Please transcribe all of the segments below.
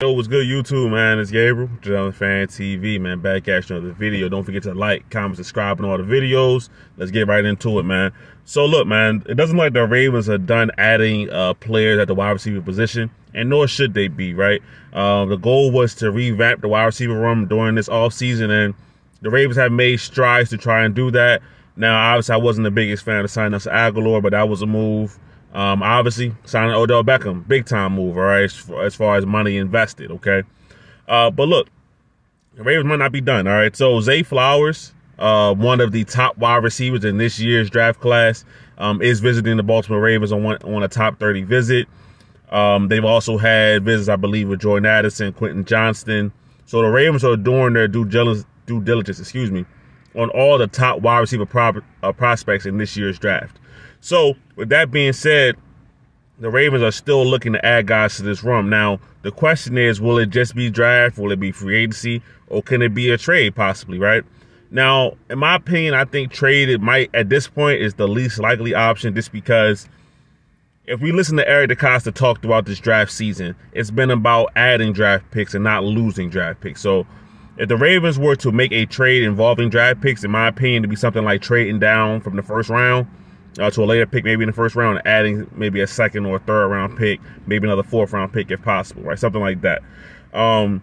Yo, what's good, YouTube, man? It's Gabriel, Jalen Fan TV, man. Back at you another video. Don't forget to like, comment, subscribe on all the videos. Let's get right into it, man. So, look, man, it doesn't like the Ravens are done adding uh, players at the wide receiver position, and nor should they be, right? Um, the goal was to revamp the wide receiver room during this offseason, and the Ravens have made strides to try and do that. Now, obviously, I wasn't the biggest fan of signing us Agholor, but that was a move. Um, obviously, signing Odell Beckham, big time move, all right, as far, as, far as money invested, okay? Uh, but look, the Ravens might not be done, all right? So, Zay Flowers, uh, one of the top wide receivers in this year's draft class, um, is visiting the Baltimore Ravens on, one, on a top 30 visit. Um, they've also had visits, I believe, with Jordan Addison, Quentin Johnston. So, the Ravens are doing their due diligence, due diligence excuse me, on all the top wide receiver pro- uh, prospects in this year's draft. So, with that being said, the Ravens are still looking to add guys to this room. Now, the question is, will it just be draft? Will it be free agency? Or can it be a trade possibly, right? Now, in my opinion, I think trade it might at this point is the least likely option just because if we listen to Eric DeCosta talk throughout this draft season, it's been about adding draft picks and not losing draft picks. So if the Ravens were to make a trade involving draft picks, in my opinion, to be something like trading down from the first round, uh, to a later pick, maybe in the first round, adding maybe a second or third round pick, maybe another fourth round pick if possible, right? Something like that. Um,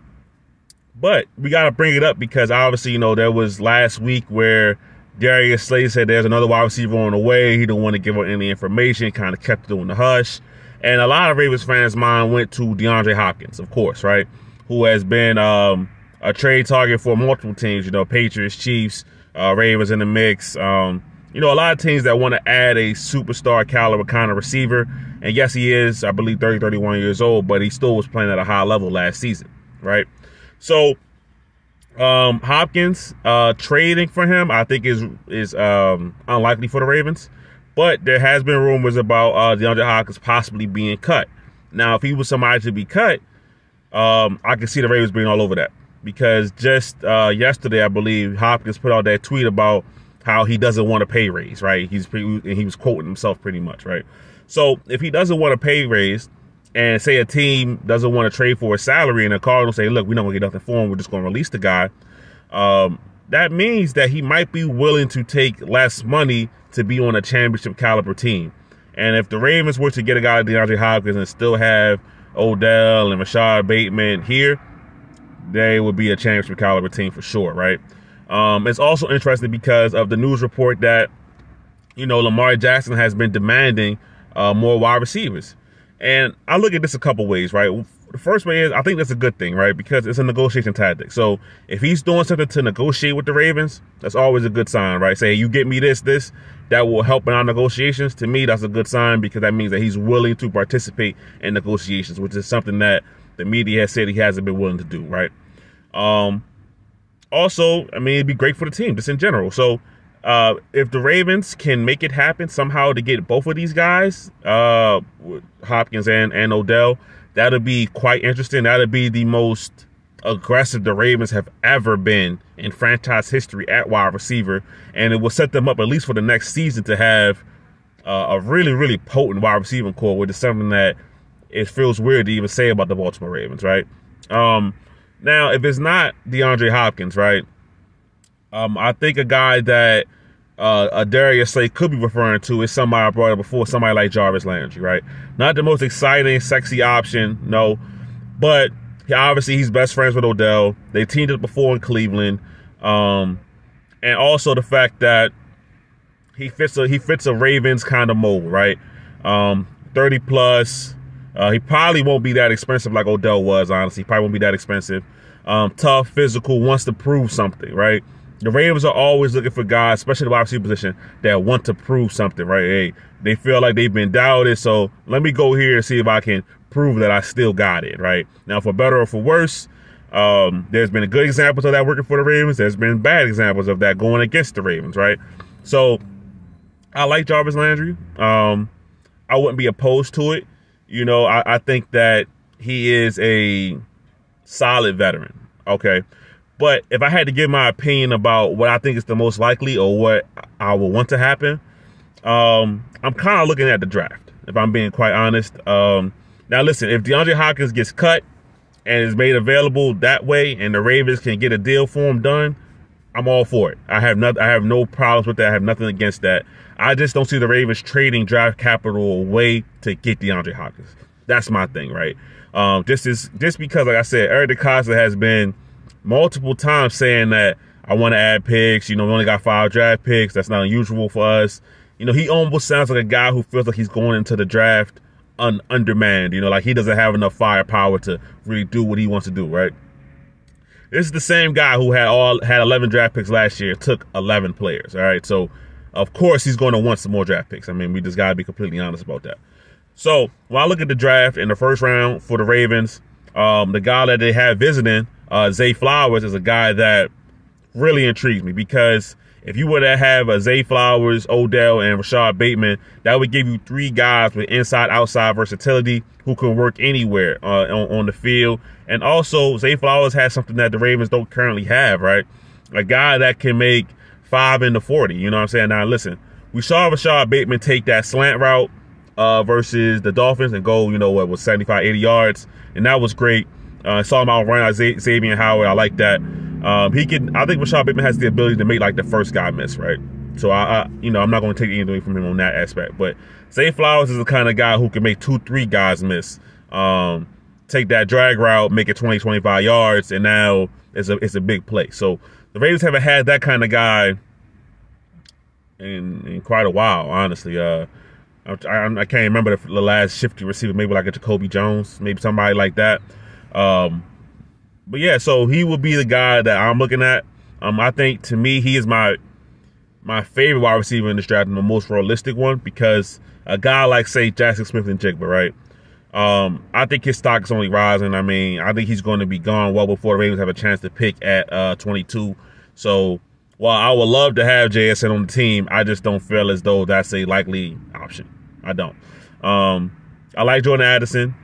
but we got to bring it up because obviously, you know, there was last week where Darius Slay said there's another wide receiver on the way. He didn't want to give out any information, kind of kept it on the hush. And a lot of Ravens fans' mind went to DeAndre Hopkins, of course, right? Who has been um, a trade target for multiple teams, you know, Patriots, Chiefs, uh, Ravens in the mix. Um, you know, a lot of teams that want to add a superstar caliber kind of receiver. And yes, he is, I believe, 30, 31 years old, but he still was playing at a high level last season, right? So, um, Hopkins, uh, trading for him, I think is, is, um, unlikely for the Ravens. But there has been rumors about, uh, DeAndre Hopkins possibly being cut. Now, if he was somebody to be cut, um, I can see the Ravens being all over that. Because just, uh, yesterday, I believe Hopkins put out that tweet about, how he doesn't want a pay raise, right? He's pretty, he was quoting himself pretty much, right? So if he doesn't want a pay raise, and say a team doesn't want to trade for a salary, and the Cardinals say, "Look, we don't get nothing for him. We're just going to release the guy," um, that means that he might be willing to take less money to be on a championship caliber team. And if the Ravens were to get a guy like DeAndre Hopkins and still have Odell and Rashod Bateman here, they would be a championship caliber team for sure, right? Um, it's also interesting because of the news report that, you know, Lamar Jackson has been demanding uh, more wide receivers. And I look at this a couple ways, right? The first way is I think that's a good thing, right? Because it's a negotiation tactic. So if he's doing something to negotiate with the Ravens, that's always a good sign, right? Say, you get me this, this, that will help in our negotiations. To me, that's a good sign because that means that he's willing to participate in negotiations, which is something that the media has said he hasn't been willing to do, right? Um, also, I mean, it'd be great for the team just in general. So, uh, if the Ravens can make it happen somehow to get both of these guys, uh, Hopkins and, and Odell, that'll be quite interesting. That'll be the most aggressive the Ravens have ever been in franchise history at wide receiver. And it will set them up, at least for the next season, to have uh, a really, really potent wide receiving core, which is something that it feels weird to even say about the Baltimore Ravens, right? Um, now, if it's not DeAndre Hopkins, right? Um, I think a guy that uh, a Darius Slay could be referring to is somebody I brought up before, somebody like Jarvis Landry, right? Not the most exciting, sexy option, no, but obviously he's best friends with Odell. They teamed up before in Cleveland, um, and also the fact that he fits a he fits a Ravens kind of mold, right? Um, Thirty plus, uh, he probably won't be that expensive like Odell was, honestly. He probably won't be that expensive. Um, tough, physical, wants to prove something, right? The Ravens are always looking for guys, especially the wide receiver position, that want to prove something, right? Hey, they feel like they've been doubted, so let me go here and see if I can prove that I still got it, right? Now, for better or for worse, um, there's been good examples of that working for the Ravens. There's been bad examples of that going against the Ravens, right? So, I like Jarvis Landry. Um, I wouldn't be opposed to it. You know, I, I think that he is a solid veteran. Okay. But if I had to give my opinion about what I think is the most likely or what I would want to happen, um, I'm kind of looking at the draft, if I'm being quite honest. Um, now, listen, if DeAndre Hopkins gets cut, and is made available that way, and the Ravens can get a deal for him done, I'm all for it. I have not, I have no problems with that. I have nothing against that. I just don't see the Ravens trading draft capital away to get DeAndre Hopkins. That's my thing, right? Um, just is just because, like I said, Eric DeCosta has been multiple times saying that I want to add picks. You know, we only got five draft picks. That's not unusual for us. You know, he almost sounds like a guy who feels like he's going into the draft un- undermanned. You know, like he doesn't have enough firepower to really do what he wants to do, right? This is the same guy who had all had 11 draft picks last year, took 11 players. All right, so of course he's going to want some more draft picks. I mean, we just got to be completely honest about that. So when I look at the draft in the first round for the Ravens, um, the guy that they have visiting, uh, Zay Flowers, is a guy that really intrigues me because if you were to have a Zay Flowers, Odell, and Rashod Bateman, that would give you three guys with inside outside versatility who can work anywhere uh, on, on, the field. And also, Zay Flowers has something that the Ravens don't currently have, right? A guy that can make five into 40. You know what I'm saying? Now, listen, we saw Rashod Bateman take that slant route uh, versus the Dolphins and go, you know, what was 75, 80 yards. And that was great. Uh, saw him out run out Xavier Howard. I like that. Um, he can. I think Rashod Bateman has the ability to make like the first guy miss, right? So I, I you know, I'm not going to take anything from him on that aspect. But Zay Flowers is the kind of guy who can make two, three guys miss. Um, take that drag route, make it 20, 25 yards, and now it's a it's a big play. So the Ravens haven't had that kind of guy in in quite a while, honestly. Uh, I, I, I can't remember the, the, last shifty receiver, maybe like a Jacoby Jones, maybe somebody like that. Um, but yeah, so he will be the guy that I'm looking at. Um, I think to me, he is my my favorite wide receiver in this draft and the most realistic one because a guy like say Jaxon Smith-Njigba, right? Um, I think his stock is only rising. I mean, I think he's going to be gone well before the Ravens have a chance to pick at uh, 22. So while I would love to have JSN on the team, I just don't feel as though that's a likely option. I don't. Um, I like Jordan Addison.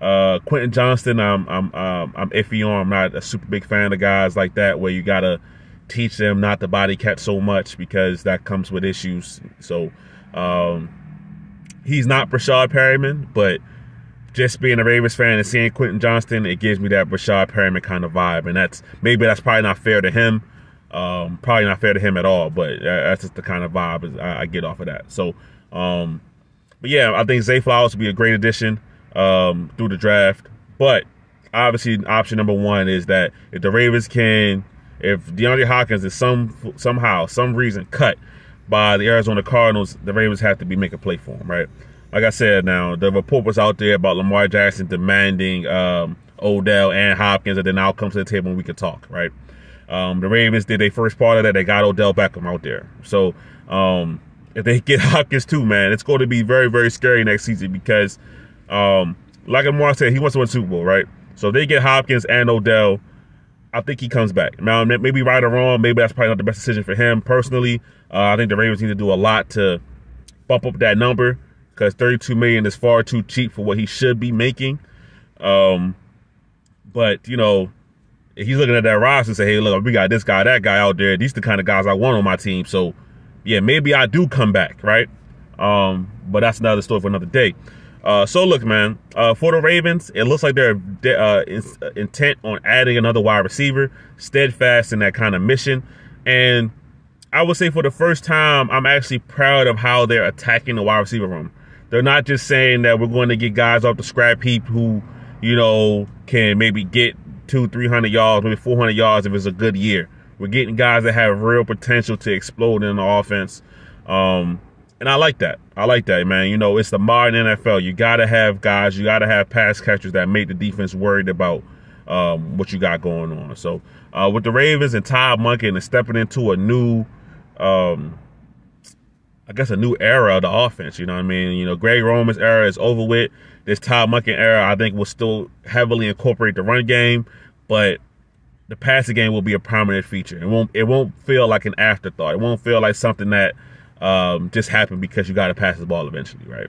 Uh, Quentin Johnston, I'm I'm um, I'm iffy on. I'm not a super big fan of guys like that where you gotta teach them not to body catch so much because that comes with issues. So um, he's not Breshad Perriman, but just being a Ravens fan and seeing Quentin Johnston, it gives me that Breshad Perriman kind of vibe, and that's maybe that's probably not fair to him. Um, probably not fair to him at all, but that's just the kind of vibe I, I get off of that. So, um, but yeah, I think Zay Flowers would be a great addition um, through the draft. But obviously, option number one is that if the Ravens can, if DeAndre Hopkins is some somehow, some reason cut by the Arizona Cardinals, the Ravens have to be making play for him, right? Like I said, now the report was out there about Lamar Jackson demanding um, Odell and Hopkins, and then I'll come to the table and we could talk, right? Um, the Ravens did their first part of that. They got Odell Beckham out there. So um, if they get Hopkins too, man, it's going to be very, very scary next season because um, like Lamar said, he wants to win Super Bowl, right? So they get Hopkins and Odell. I think he comes back. Now, maybe right or wrong, maybe that's probably not the best decision for him personally. Uh, I think the Ravens need to do a lot to bump up that number because 32 million is far too cheap for what he should be making. Um, but you know, he's looking at that roster and say, "Hey, look, we got this guy, that guy out there. These the kind of guys I want on my team." So, yeah, maybe I do come back, right? Um, but that's another story for another day. Uh, so look, man, uh, for the Ravens, it looks like they're uh, intent on adding another wide receiver, steadfast in that kind of mission. And I would say for the first time, I'm actually proud of how they're attacking the wide receiver room. They're not just saying that we're going to get guys off the scrap heap who, you know, can maybe get two, three hundred yards, maybe four hundred yards if it's a good year. We're getting guys that have real potential to explode in the offense. Um, and I like that. I like that, man. You know, it's the modern NFL. You got to have guys, you got to have pass catchers that make the defense worried about um, what you got going on. So, uh, with the Ravens and Todd Monken and stepping into a new, um, I guess, a new era of the offense, you know what I mean? You know, Greg Roman's era is over with. This Todd Monken era, I think, will still heavily incorporate the run game, but the passing game will be a prominent feature. It won't, it won't feel like an afterthought. It won't feel like something that – um, just happen because you got to pass the ball eventually, right?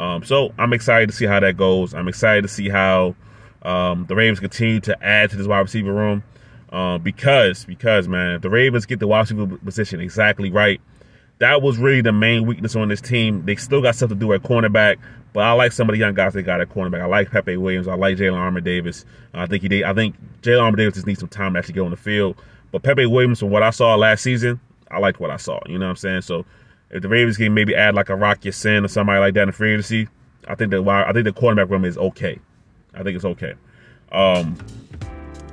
Um, so I'm excited to see how that goes. I'm excited to see how um, the Ravens continue to add to this wide receiver room uh, because because man, if the Ravens get the wide receiver position exactly right, that was really the main weakness on this team. They still got stuff to do at cornerback, but I like some of the young guys they got at cornerback. I like Pepe Williams. I like Jalyn Armour Davis. I think he did. I think Jalyn Armour Davis just needs some time to actually get on the field. But Pepe Williams, from what I saw last season, I liked what I saw. You know what I'm saying? So if the Ravens can maybe add like a Rock Ya-Sin or somebody like that in free agency, I think that I think the quarterback room is okay. I think it's okay. Um,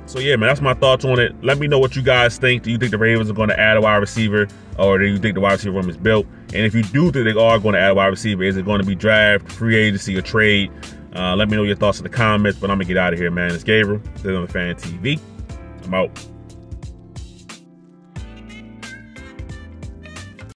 so yeah, man, that's my thoughts on it. Let me know what you guys think. Do you think the Ravens are going to add a wide receiver, or do you think the wide receiver room is built? And if you do think they are going to add a wide receiver, is it going to be draft, free agency, or trade? Uh, let me know your thoughts in the comments. But I'm gonna get out of here, man. It's Gabriel. This is on the Fan TV. I'm out.